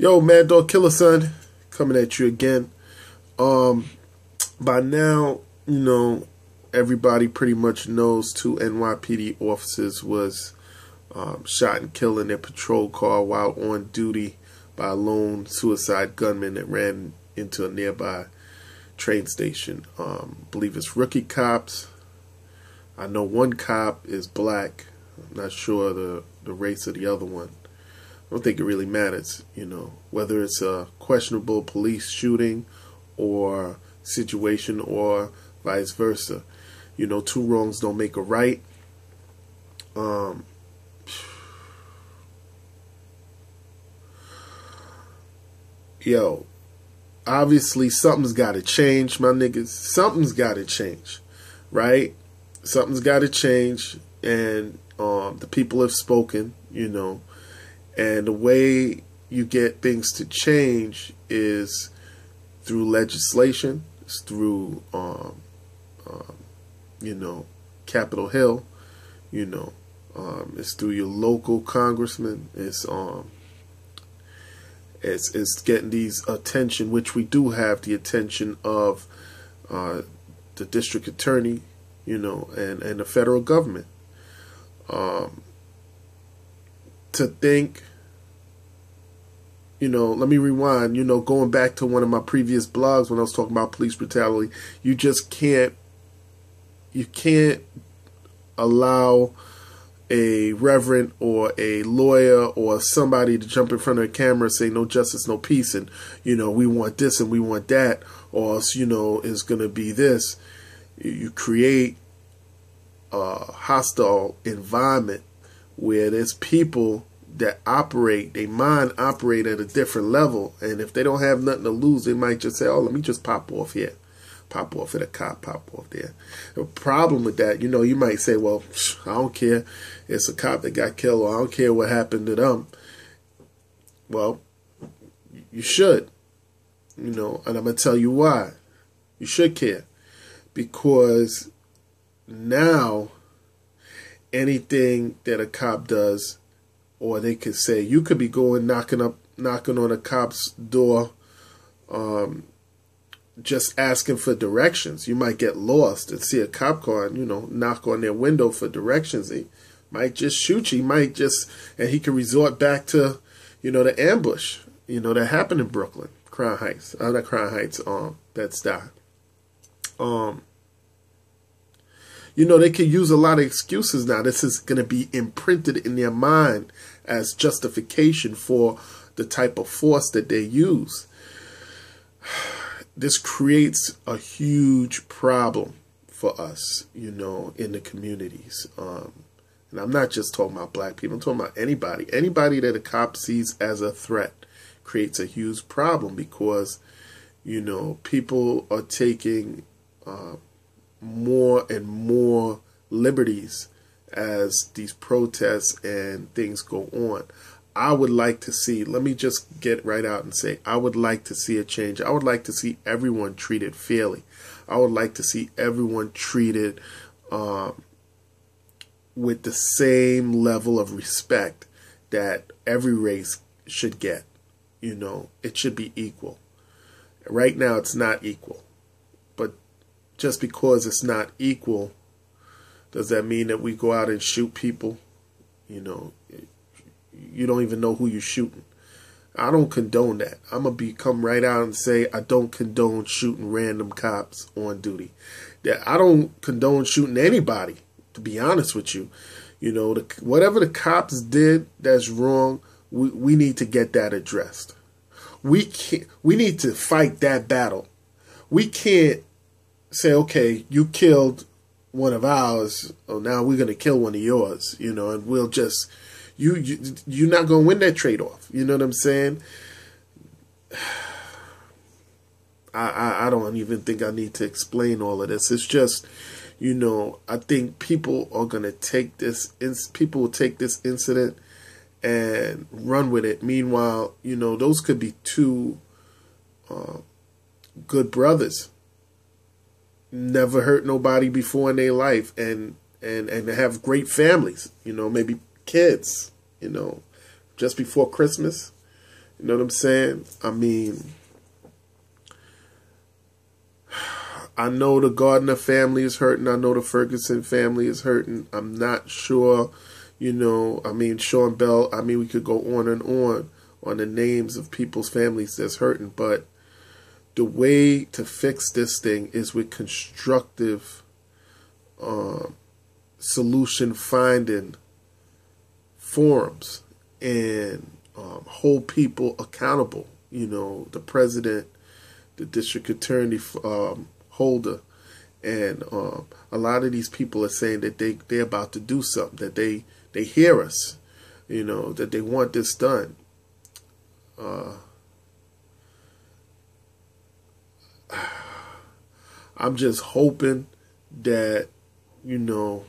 Yo, Mad Dog Killer Son, coming at you again. Um, by now, you know, everybody pretty much knows two NYPD officers was um, shot and killed in their patrol car while on duty by a lone suicide gunman that ran into a nearby train station. Um, I believe it's rookie cops. I know one cop is black. I'm not sure the, the race of the other one. I don't think it really matters, you know, whether it's a questionable police shooting or situation or vice versa. You know, two wrongs don't make a right. Um, yo, obviously something's got to change, my niggas. Something's got to change, right? Something's got to change, and um, the people have spoken, you know. And the way you get things to change is through legislation, it's through, um, um, you know, Capitol Hill, you know, um, it's through your local congressman, it's, um, it's, it's getting these attention, which we do have the attention of uh, the district attorney, you know, and, and the federal government. Um, to think you know, let me rewind, you know, going back to one of my previous blogs when I was talking about police brutality, you just can't you can't allow a reverend or a lawyer or somebody to jump in front of a camera and say no justice, no peace and you know, we want this and we want that or you know, it's gonna be this. You create a hostile environment where there's people that operate, they mind operate at a different level. And if they don't have nothing to lose, they might just say, oh, let me just pop off here. Pop off at a cop, pop off there. The problem with that, you know, you might say, well, I don't care. It's a cop that got killed, or I don't care what happened to them. Well, you should, you know, and I'm going to tell you why. You should care. Because now, anything that a cop does or they could say you could be going knocking up knocking on a cop's door um, just asking for directions. You might get lost and see a cop car and you know knock on their window for directions. He might just shoot you. He might just and he can resort back to you know the ambush. You know that happened in brooklyn crown heights uh, not crown heights um that's that um you know, they can use a lot of excuses now. This is going to be imprinted in their mind as justification for the type of force that they use. This creates a huge problem for us, you know, in the communities. Um, and I'm not just talking about black people, I'm talking about anybody. Anybody that a cop sees as a threat creates a huge problem because, you know, people are taking uh, more and more liberties as these protests and things go on. I would like to see, let me just get right out and say, I would like to see a change. I would like to see everyone treated fairly. I would like to see everyone treated um, with the same level of respect that every race should get. You know, it should be equal. Right now, it's not equal just because it's not equal, does that mean that we go out and shoot people? You know, you don't even know who you're shooting. I don't condone that. I'm gonna be come right out and say I don't condone shooting random cops on duty. That I don't condone shooting anybody. To be honest with you, you know, the, whatever the cops did that's wrong, we we need to get that addressed. We can't. We need to fight that battle. We can't say, okay, you killed one of ours, oh, now we're going to kill one of yours, you know, and we'll just, you, you you're not going to win that trade off. You know what I'm saying? I, I, I don't even think I need to explain all of this. It's just, you know, I think people are going to take this, people will take this incident and run with it. Meanwhile, you know, those could be two uh, good brothers never hurt nobody before in their life and and and have great families you know maybe kids you know just before christmas You know what I'm saying? I mean, I know the Gardner family is hurting. I know the Ferguson family is hurting. I'm not sure, you know, I mean, Sean Bell, I mean, we could go on and on on the names of people's families that's hurting, but the way to fix this thing is with constructive um, solution finding forums and um, hold people accountable. You know, the president, the district attorney um, holder, and um, a lot of these people are saying that they they're about to do something, that they they hear us, you know, that they want this done. Uh, I'm just hoping that, you know,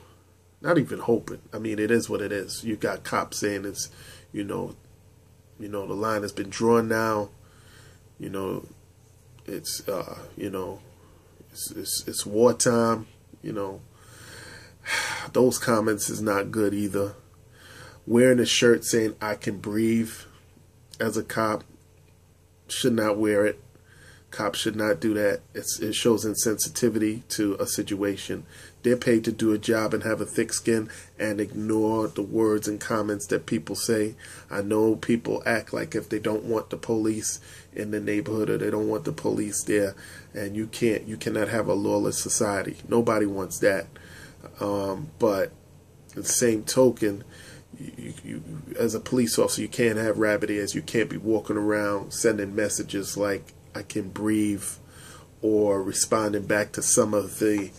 not even hoping. I mean, it is what it is. You got cops saying it's, you know, you know, the line has been drawn now. You know, it's, uh, you know, it's, it's, it's wartime. You know, those comments is not good either. Wearing a shirt saying "I can breathe" as a cop should not wear it. Cops should not do that. It's, it shows insensitivity to a situation. They're paid to do a job and have a thick skin and ignore the words and comments that people say. I know people act like if they don't want the police in the neighborhood or they don't want the police there, and you can't, you cannot have a lawless society. Nobody wants that. Um, but the same token, you, you, as a police officer, you can't have rabbit ears. You can't be walking around sending messages like I can breathe or responding back to some of the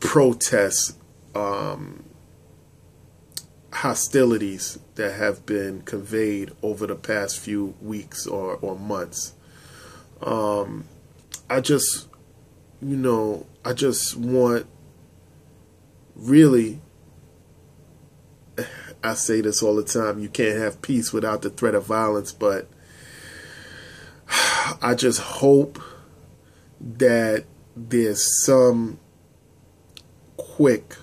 protests, um, hostilities that have been conveyed over the past few weeks or, or months. Um, I just, you know, I just want really, I say this all the time, you can't have peace without the threat of violence, but I just hope that there's some quick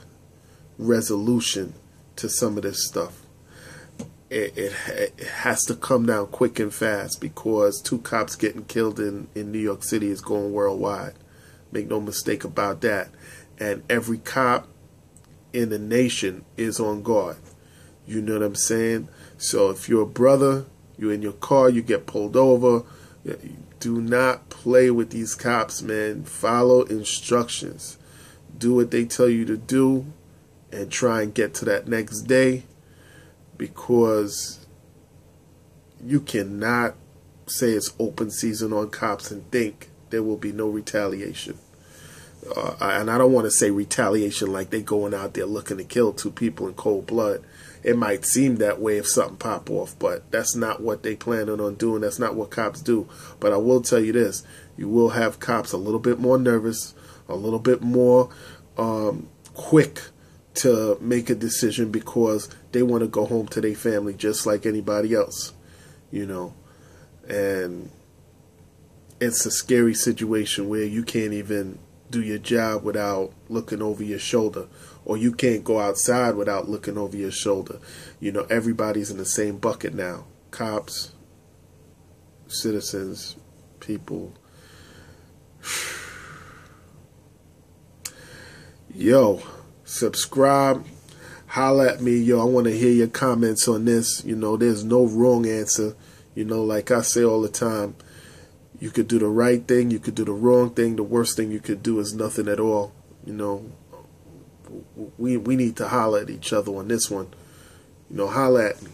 resolution to some of this stuff. It, it, it, has to come down quick and fast because two cops getting killed in, in New York City is going worldwide. Make no mistake about that. And every cop in the nation is on guard. You know what I'm saying? So if you're a brother, you're in your car, you get pulled over, do not play with these cops, man. Follow instructions. Do what they tell you to do and try and get to that next day because you cannot say it's open season on cops and think there will be no retaliation. Uh, and I don't want to say retaliation like they going out there looking to kill two people in cold blood it might seem that way if something pop off, but that's not what they planning on doing. That's not what cops do. But I will tell you this: you will have cops a little bit more nervous, a little bit more um, quick to make a decision because they want to go home to their family just like anybody else, you know. And it's a scary situation where you can't even do your job without looking over your shoulder or you can't go outside without looking over your shoulder. You know, everybody's in the same bucket now. Cops, citizens, people. Yo, subscribe, holla at me. Yo, I want to hear your comments on this. You know, there's no wrong answer. You know, like I say all the time, you could do the right thing, you could do the wrong thing. The worst thing you could do is nothing at all. You know, we we need to holler at each other on this one. You know, holler at me.